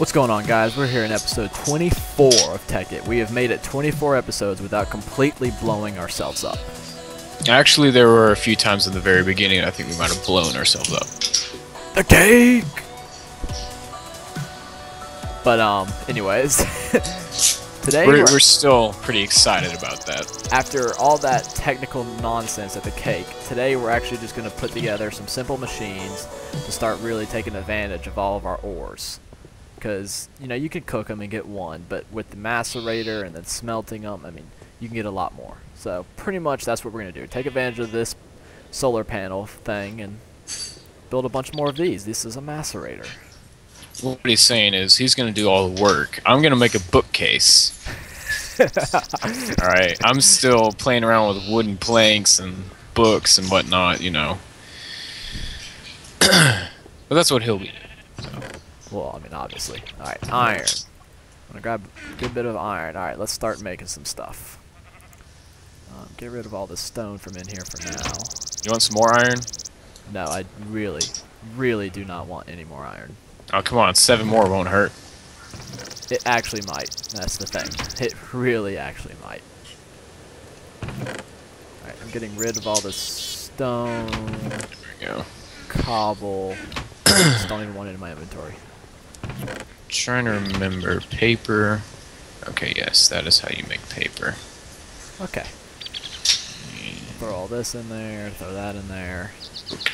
What's going on, guys? We're here in episode 24 of Tekkit. We have made it 24 episodes without completely blowing ourselves up. Actually, there were a few times in the very beginning I think we might have blown ourselves up. The cake! But, um, anyways, today We're, we're, still pretty excited about that. after all that technical nonsense at the cake, today we're actually just going to put together some simple machines to start really taking advantage of all of our ores. Because, you know, you can cook them and get one, but with the macerator and then smelting them, I mean, you can get a lot more. So, pretty much that's what we're going to do. Take advantage of this solar panel thing and build a bunch more of these. This is a macerator. What he's saying is he's going to do all the work. I'm going to make a bookcase. Alright, I'm still playing around with wooden planks and books and whatnot, you know. but that's what he'll be. Well, I mean, obviously. Alright, iron. I'm gonna grab a good bit of iron. Alright, let's start making some stuff. Um, get rid of all this stone from in here for now. You want some more iron? No, I really, really do not want any more iron. Oh, come on, seven more won't hurt. It actually might. That's the thing. It really actually might. Alright, I'm getting rid of all this stone, There we go. cobble. Just don't even want it in my inventory. Trying to remember paper. Okay, yes, that is how you make paper. Okay. Throw all this in there, throw that in there.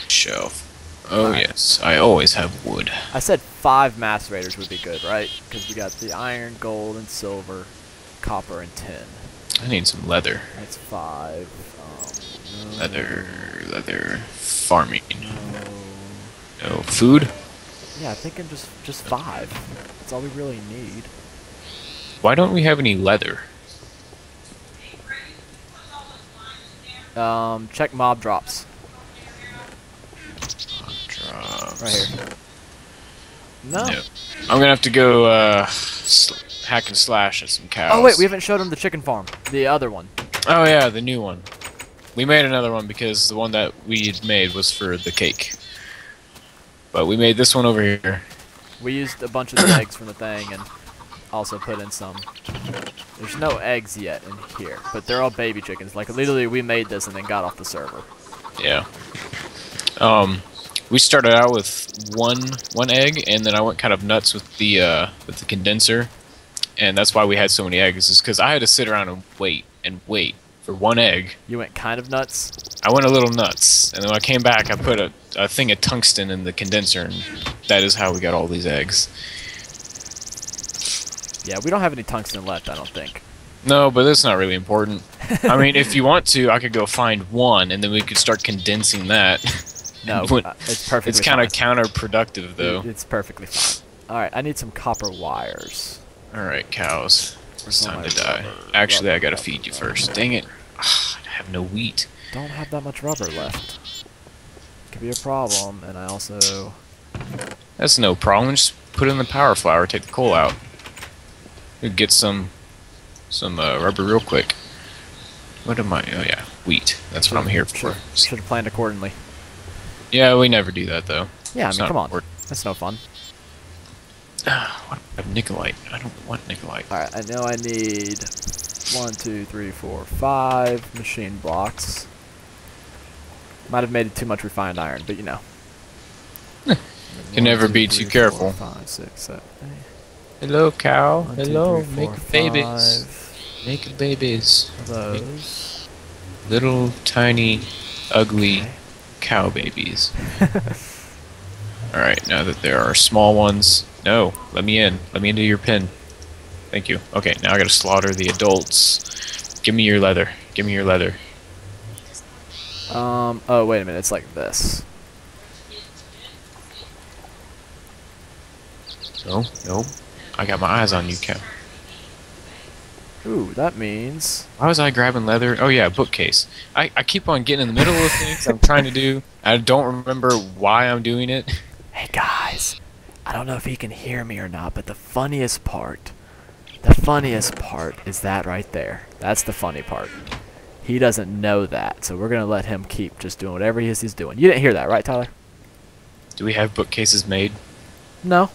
Shelf. Oh Alright. yes, I always have wood. I said five macerators would be good, right? Because we got the iron, gold, and silver, copper, and tin. I need some leather. That's five. Um, no, Leather, leather, farming. no. No food. Yeah, I think I'm just just five. That's all we really need. Why don't we have any leather? Um, check mob drops right here. No. No. I'm gonna have to go uh, sl- hack and slash at some cows. Oh wait, we haven't showed him the chicken farm. The other one. Oh yeah, the new one. We made another one because the one that we had made was for the cake. But we made this one over here. We used a bunch of the eggs from the thing and also put in some. There's no eggs yet in here, but they're all baby chickens. Like literally, we made this and then got off the server. Yeah. Um, we started out with one one egg, and then I went kind of nuts with the uh, with the condenser, and that's why we had so many eggs. Is because I had to sit around and wait and wait for one egg. You went kind of nuts. I went a little nuts, and then when I came back, I put a, a thing of tungsten in the condenser, and that is how we got all these eggs. Yeah, we don't have any tungsten left, I don't think. No, but that's not really important. I mean, if you want to, I could go find one, and then we could start condensing that. No, uh, it's perfectly it's kind of counterproductive, though. It's perfectly fine. All right, I need some copper wires. All right, cows. It's time to die. rubber? Actually, I gotta feed you first. Dang it! Ah, I have no wheat. Don't have that much rubber left. Could be a problem, and I also That's no problem. Just put in the power flower. Take the coal out. We get some some uh, rubber real quick. What am I? Oh yeah, wheat. That's what I'm here for. should have planned accordingly. Yeah, we never do that though. Yeah, I It's mean, come on, important. that's no fun. Ah, what? I have Nikolite. I don't want Nikolite. All right, I know I need one, two, three, four, five machine blocks. Might have made it too much refined iron, but you know. Can One, never two, be three, too four, careful. five, six, seven, eight. Hello, cow. One, Hello, three, make four, babies. Make babies. of those. Little tiny, ugly Okay. Cow babies. Alright, now that there are small ones. No, let me in. Let me into your pen. Thank you. Okay, now I gotta slaughter the adults. Give me your leather. Give me your leather. Um. Oh, wait a minute. It's like this. No, no. I got my eyes on you, cow. Ooh, that means. Why was I grabbing leather? Oh yeah, bookcase. I, I keep on getting in the middle of things I'm trying to do. I don't remember why I'm doing it. Hey guys, I don't know if he can hear me or not, but the funniest part, The funniest part is that right there. That's the funny part. He doesn't know that, so we're gonna let him keep just doing whatever he is he's doing. You didn't hear that, right, Tyler? Do we have bookcases made? No.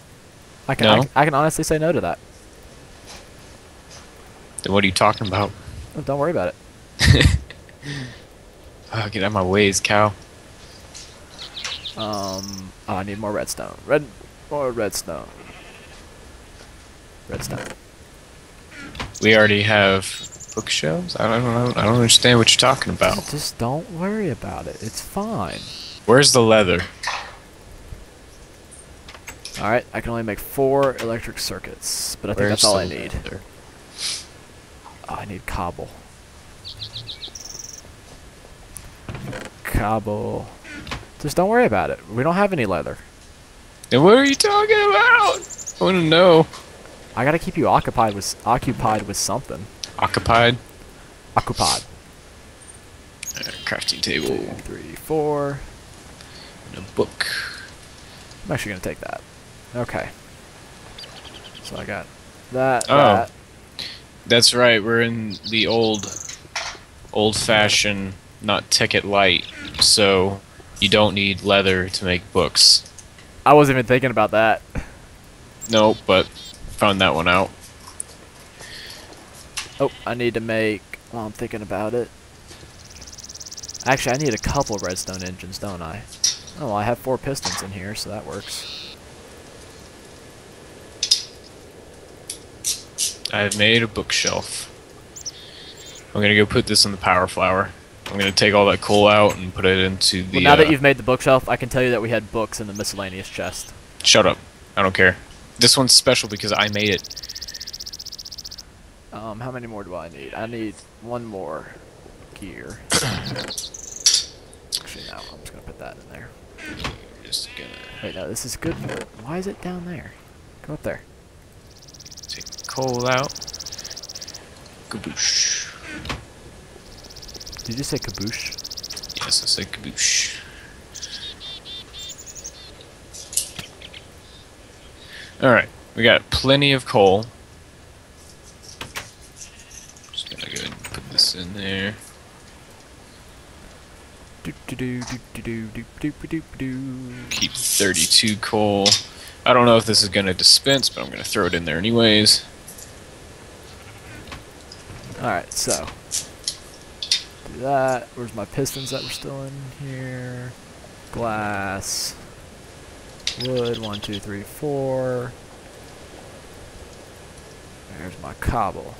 I can I, No? can- I can honestly say no to that. Then what are you talking about? Oh, don't worry about it. Oh, get out of my ways, cow. Um, oh, I need more redstone. Red, more redstone. Redstone. We already have bookshelves. I don't know. I don't understand what you're talking about. Just don't worry about it. It's fine. Where's the leather? All right, I can only make four electric circuits, but I think that's all I need. leather? Oh, I need cobble. Cobble. Just don't worry about it. We don't have any leather. And what are you talking about? I want to know. I gotta keep you occupied with occupied with something. Occupied. Occupied. Uh, crafting table. three, four. And a book. I'm actually gonna take that. Okay. So I got that. Oh. that. That's right. We're in the old, old-fashioned, not Tekkit Lite. So you don't need leather to make books. I wasn't even thinking about that. No, but found that one out. Oh, I need to make. While I'm thinking about it. Actually, I need a couple redstone engines, don't I? Oh, I have four pistons in here, so that works. I've made a bookshelf. I'm gonna go put this in the power flower. I'm gonna take all that coal out and put it into the. Well, now that uh, you've made the bookshelf, I can tell you that we had books in the miscellaneous chest. Shut up. I don't care. This one's special because I made it. Um, how many more do I need? I need one more gear. Actually, no, I'm just gonna put that in there. Just gonna Wait, no, this is good. Why is it down there? Go up there coal out. Kaboosh. Did you say kaboosh? Yes, I said kaboosh. Alright, we got plenty of coal. Just gotta go and put this in there. Keep 32 coal. I don't know if this is going to dispense, but I'm going to throw it in there anyways. Alright, so. Do that. Where's my pistons that were still in here? Glass. Wood, one, two, three, four. There's my cobble.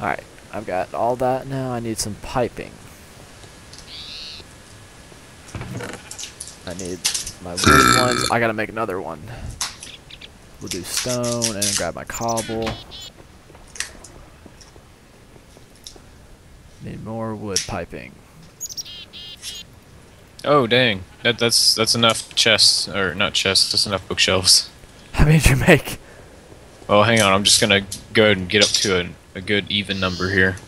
Alright, I've got all that now. I need some piping. I need my wooden ones. I gotta make another one. We'll do stone and grab my cobble. Need more wood piping. Oh dang, that that's that's enough chests or not chests. That's enough bookshelves. How many did you make? Oh, hang on. I'm just gonna go ahead and get up to a, a good even number here.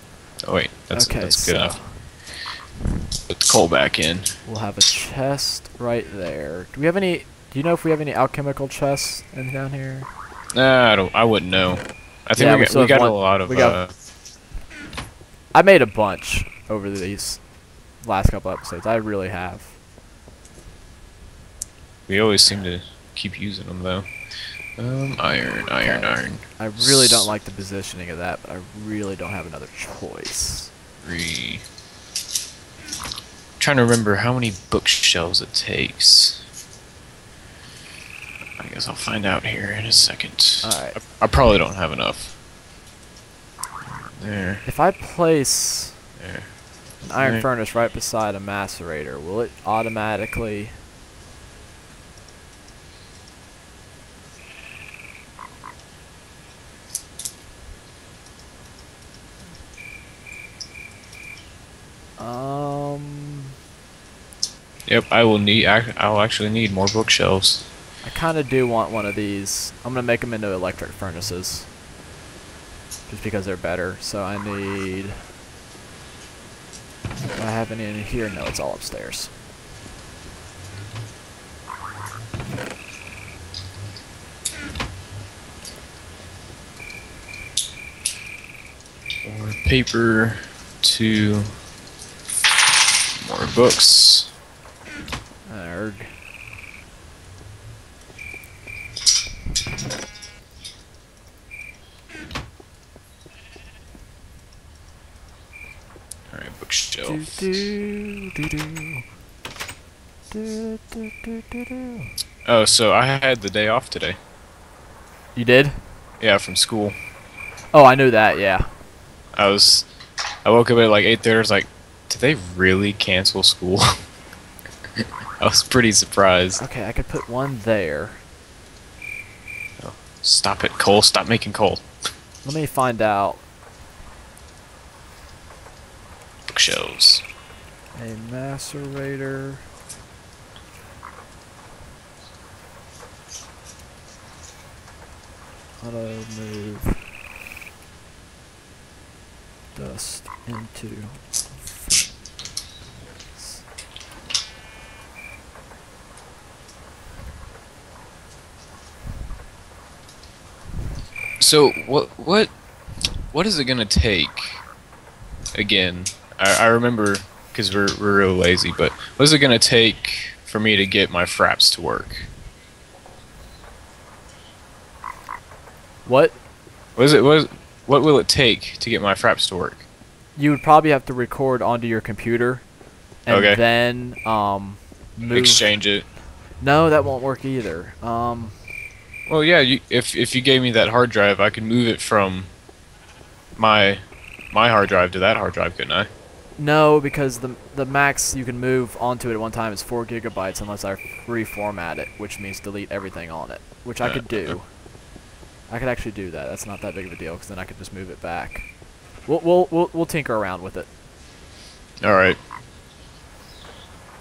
Oh wait, that's okay, that's so good enough. Put the coal back in. we'll have a chest right there. Do we have any? Do you know if we have any alchemical chests in down here? Nah, I don't. I wouldn't know. I think Yeah, we we got, we got a lot of. we got- uh, I made a bunch over these last couple episodes. I really have. we always seem to keep using them though. Um, iron, iron, Okay. iron. I really don't like the positioning of that, but I really don't have another choice. Three. trying to remember how many bookshelves it takes. I guess I'll find out here in a second. Alright. I, I probably don't have enough. There, If I place there. an iron Right. furnace right beside a macerator, will it automatically? Um, Yep, I will need. I'll actually need more bookshelves. I kind of do want one of these. I'm going to make them into electric furnaces. Just because they're better. So I need... Do I have any in here? No, it's all upstairs. More paper to more books. Do, do, do, do, do. Oh, so I had the day off today. You did? Yeah, from school. Oh, I knew that. Yeah. I was, I woke up at like eight thirty. I was like, did they really cancel school? I was pretty surprised. Okay, I could put one there. Stop it, Cole. Stop making coal. Let me find out. Bookshelves. A macerator. Auto move dust into So what what what is it gonna take? Again, I, I remember because we're we're real lazy, but what is it gonna take for me to get my fraps to work? What What is it? What is, what will it take to get my fraps to work? you would probably have to record onto your computer and Okay. then um move Exchange it. No, that won't work either. Um Well, yeah. You, if if you gave me that hard drive, I could move it from my my hard drive to that hard drive, couldn't I? No, because the the max you can move onto it at one time is four gigabytes unless I reformat it, which means delete everything on it, which I could do. I could actually do that. That's not that big of a deal, because then I could just move it back. We'll we'll we'll, we'll tinker around with it. All right.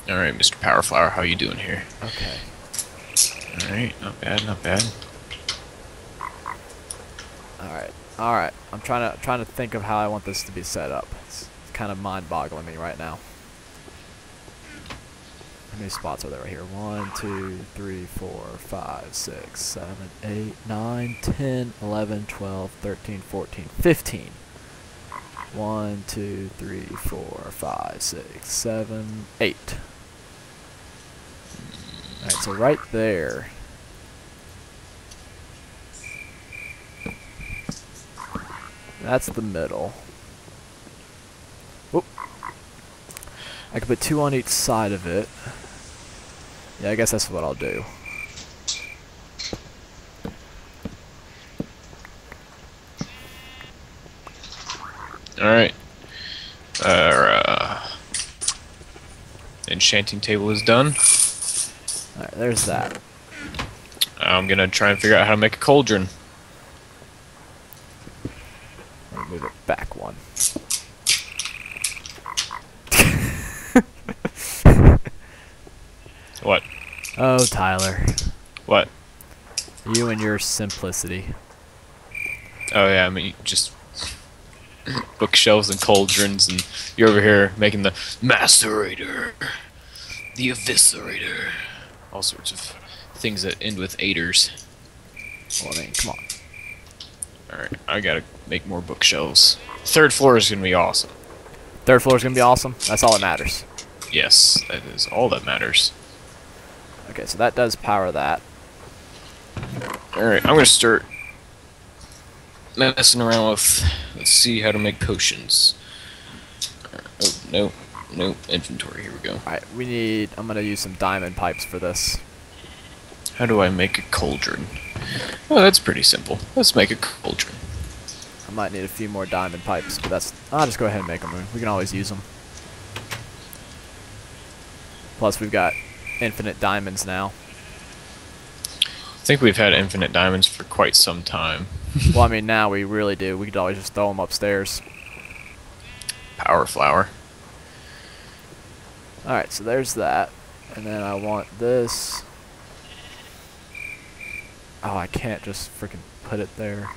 All right, Mr. Powerflower, how you doing here? Okay. All right, not bad, not bad. All right. All right. I'm trying to trying to think of how I want this to be set up. It's, it's kind of mind-boggling me right now. How many spots are there right here? One, two, three, four, five, six, seven, eight, nine, ten, eleven, twelve, thirteen, fourteen, fifteen. One, two, three, four, five, six, seven, eight. Alright, so right there. That's the middle. Whoop. I could put two on each side of it. Yeah, I guess that's what I'll do. All right. Our uh, enchanting table is done. Alright, there's that. I'm gonna try and figure out how to make a cauldron. Let me move it back one. What? Oh, Tyler. What? You and your simplicity. Oh yeah, I mean just bookshelves and cauldrons, and you're over here making the macerator, the eviscerator, all sorts of things that end with aters. Well, I mean, come on. All right, I gotta make more bookshelves. Third floor is gonna be awesome. Third floor is going to be awesome. That's all that matters. Yes, that is all that matters. Okay, so that does power that. All right, I'm gonna start messing around with. Let's see how to make potions. Oh no, no inventory. Here we go. Alright, we need... I'm going to use some diamond pipes for this. How do I make a cauldron? Oh, that's pretty simple. Let's make a cauldron. I might need a few more diamond pipes, but that's... I'll just go ahead and make them. We can always use them. Plus, we've got infinite diamonds now. I think we've had infinite diamonds for quite some time. well, I mean, now we really do. We could always just throw them upstairs. Power flower. Alright, so there's that. And then I want this. Oh, I can't just freaking put it there.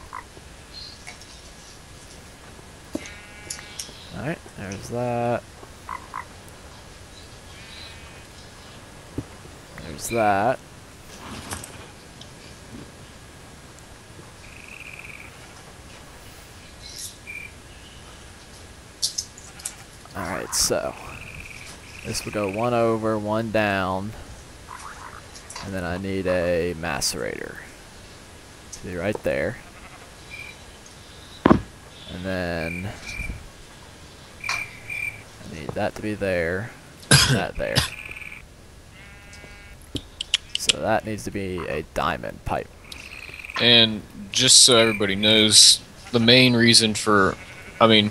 Alright, there's that. There's that. So this will go one over, one down, and then I need a macerator to be right there. And then I need that to be there, that there. So that needs to be a diamond pipe. And just so everybody knows, the main reason for, I mean,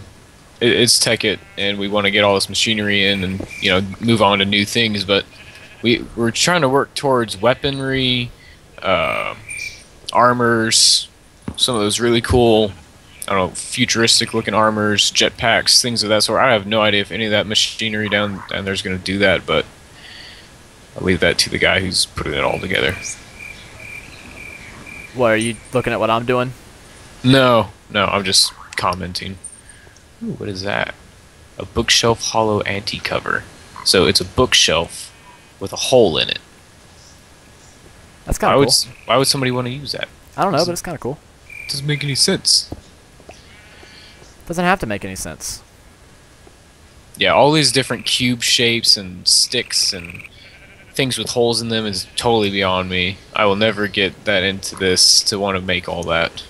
it, it's it, and we want to get all this machinery in and you know move on to new things, but we we're trying to work towards weaponry, uh, armors, some of those really cool, I don't know, futuristic looking armors, jetpacks, things of that sort. I have no idea if any of that machinery down down there's going to do that, but I'll leave that to the guy who's putting it all together. What are you looking at? What I'm doing? No, no, I'm just commenting. Ooh, what is that? A bookshelf hollow anti cover. So it's a bookshelf with a hole in it. That's kind of cool. s- why would somebody want to use that? I don't know, but it's kind of cool. doesn't make any sense. Doesn't have to make any sense. Yeah, all these different cube shapes and sticks and things with holes in them is totally beyond me. I will never get that into this to want to make all that.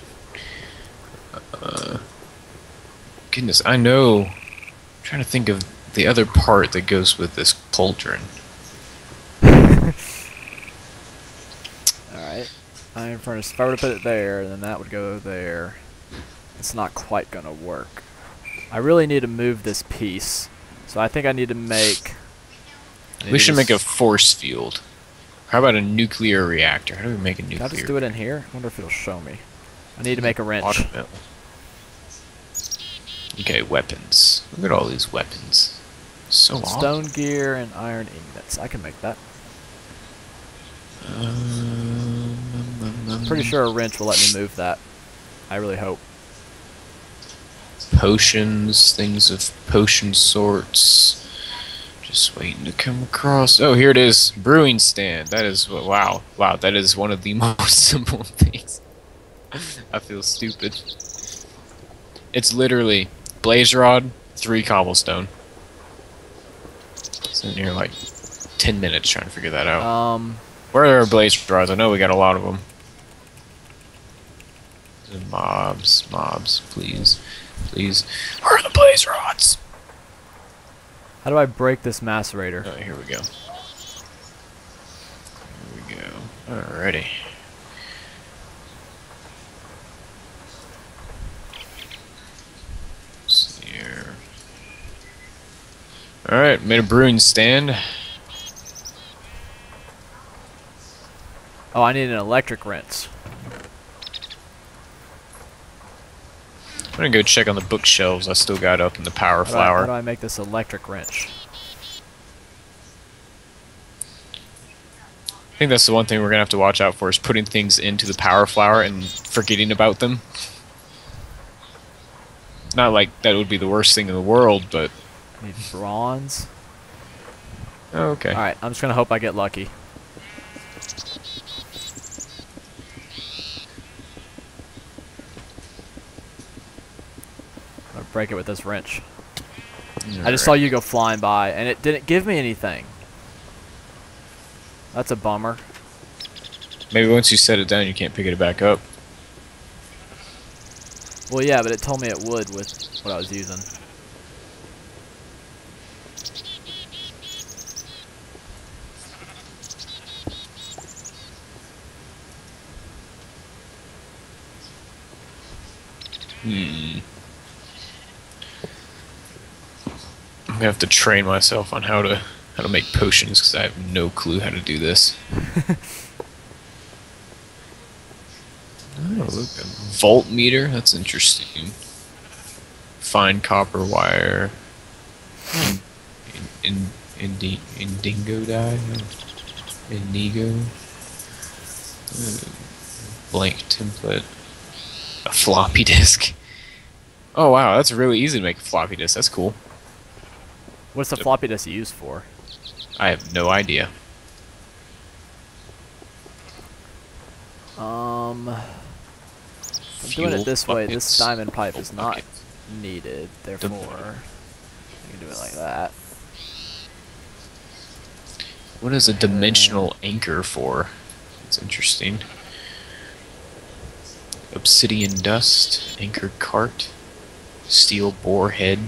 Uh, goodness, I know. I'm trying to think of the other part that goes with this cauldron. Alright. Iron furnace. If I were to put it there, then that would go there. It's not quite gonna work. I really need to move this piece. So I think I need to make... Need We to should make a force field. How about a nuclear reactor? How do we make a nuclear? Can? I just do it in here? I wonder if it'll show me. I need to make a wrench. Okay, weapons. Look at all these weapons. So awesome. Stone gear and iron ingots. I can make that. Um, Pretty sure a wrench will let me move that. I really hope. Potions, things of potion sorts. Just waiting to come across. Oh, here it is. Brewing stand. That is what. Wow, wow. That is one of the most simple things. I feel stupid. It's literally blaze rod, three cobblestone. Sitting here like ten minutes trying to figure that out. Um, Where are our blaze rods? I know we got a lot of them. Mobs, mobs, please, please. Where are the blaze rods? how do I break this macerator? Oh, here we go. Here we go. Alrighty. See here. Alright, made a brewing stand. Oh, I need an electric wrench. I'm gonna go check on the bookshelves I still got up in the power How do, I, how do I make this electric wrench? I think that's the one thing we're gonna have to watch out for is putting things into the power flower and forgetting about them. Not like that would be the worst thing in the world, but need bronze. oh, okay. Alright, I'm just gonna hope I get lucky. I'm gonna break it with this wrench. I just saw you go flying by, and it didn't give me anything. That's a bummer. Maybe once you set it down, you can't pick it back up. Well, yeah, but it told me it would with what I was using. Hmm. I'm gonna have to train myself on how to how to make potions because I have no clue how to do this. oh, look, a volt meter. That's interesting. Fine copper wire. In, in, indi, indigo dye. Indigo. Uh, blank template. A floppy disk. Oh wow, that's really easy to make a floppy disk. That's cool. What's the Yep. floppy disk used for? I have no idea. Um, I'm doing it this way. This diamond pipe is not Bucket. needed. Therefore, I can do it like that. What is a dimensional anchor for? It's interesting. Obsidian dust, anchor cart, steel boar head.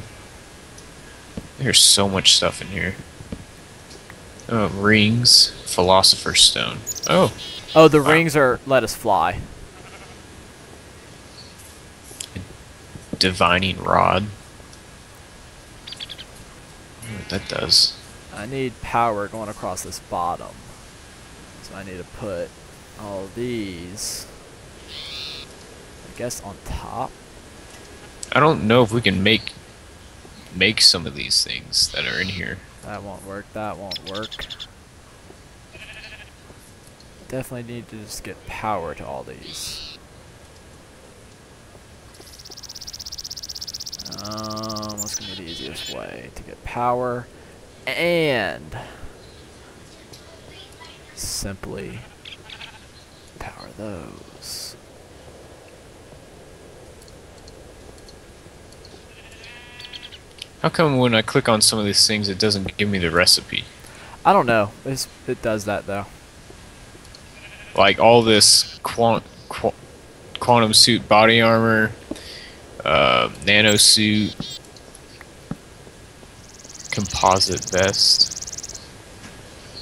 There's so much stuff in here. Oh, rings, philosopher's stone. Oh, Oh, the Wow. rings are let us fly. divining rod. I what that does. I need power going across this bottom. So I need to put all these, guess, on top. I don't know if we can make make some of these things that are in here. That won't work. That won't work. Definitely need to just get power to all these. Um, what's gonna be the easiest way to get power and simply power those. How come when I click on some of these things it doesn't give me the recipe? I don't know. It's, it does that though. Like all this quant, qu- quantum suit body armor, uh, nano suit, composite vest,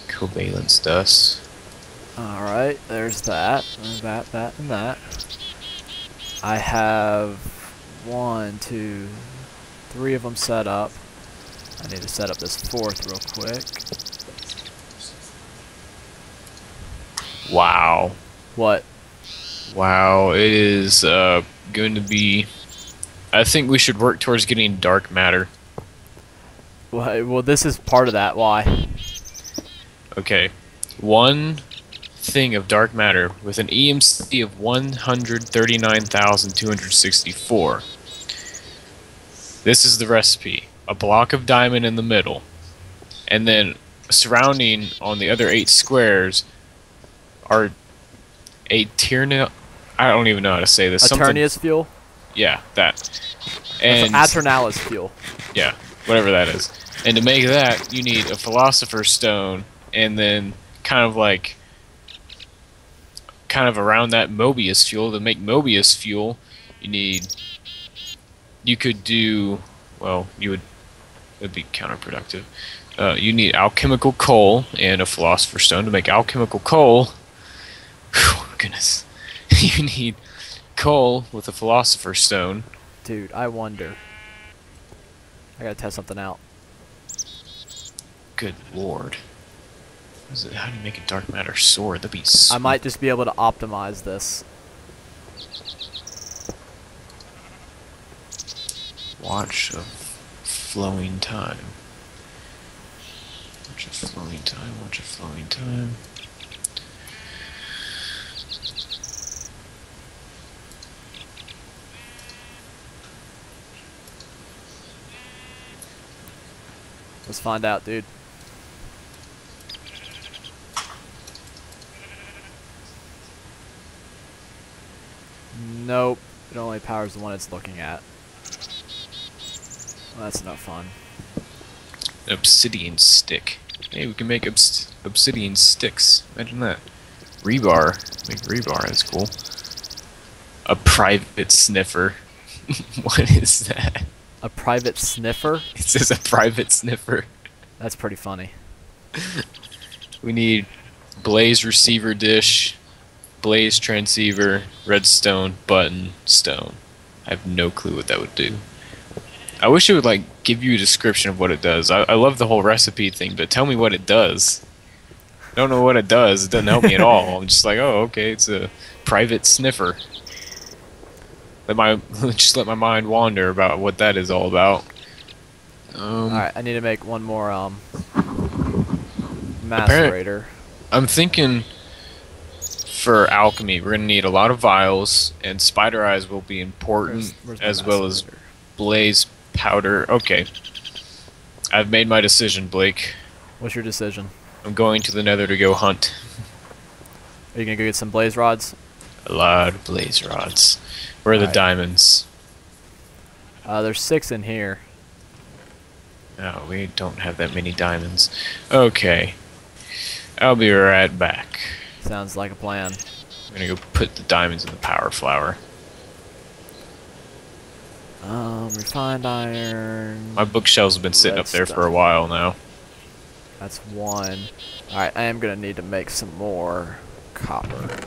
covalence dust. Alright, there's that, and that, that, and that. I have one, two, three of them set up. I need to set up this fourth real quick. Wow. What? Wow, it is uh, going to be. I think we should work towards getting dark matter. Why- Well, this is part of that. Why? Okay. One thing of dark matter with an EMC of 139,264. This is the recipe. A block of diamond in the middle. And then surrounding on the other eight squares are a Tyrna I don't even know how to say this. Something- Eternius fuel? Yeah, that. And Aeternalis fuel. yeah, whatever that is. And to make that, you need a philosopher's stone, and then kind of like, kind of around that Mobius fuel. To make Mobius fuel, you need. You could do, well, you would. It'd be counterproductive. Uh, you need alchemical coal and a philosopher's stone to make alchemical coal. Whew, goodness, you need coal with a philosopher's stone. Dude, I wonder. I gotta test something out. Good lord. It? How do you make a dark matter sword? That'd be. I might just be able to optimize this. Watch of flowing time. Watch of flowing time. Watch of flowing time. Let's find out, dude. Nope. It only powers the one it's looking at. Well, that's not fun. An obsidian stick. Hey, we can make obs- obsidian sticks. Imagine that. Rebar. Make rebar. That's cool. A private sniffer. what is that? A private sniffer? It says a private sniffer. That's pretty funny. We need blaze receiver dish, blaze transceiver, redstone, button, stone. I have no clue what that would do. I wish it would like give you a description of what it does. I, I love the whole recipe thing, but tell me what it does. I don't know what it does. It doesn't help me at all. I'm just like, oh, okay, it's a private sniffer. Let my just let my mind wander about what that is all about. Um, Alright, I need to make one more, um... Macerator. I'm thinking for alchemy, we're gonna need a lot of vials, and spider eyes will be important Where's- where's as well as blaze powder. Okay, I've made my decision, Blake. What's your decision? I'm going to the Nether to go hunt Are you gonna go get some blaze rods? a lot of blaze rods. Where are the Alright. diamonds? Uh, there's six in here. No, we don't have that many diamonds. Okay. I'll be right back. Sounds like a plan. I'm gonna go put the diamonds in the power flower. Um, refined iron. My bookshelves have been sitting up there for a while now. That's one. Alright, I am gonna need to make some more copper.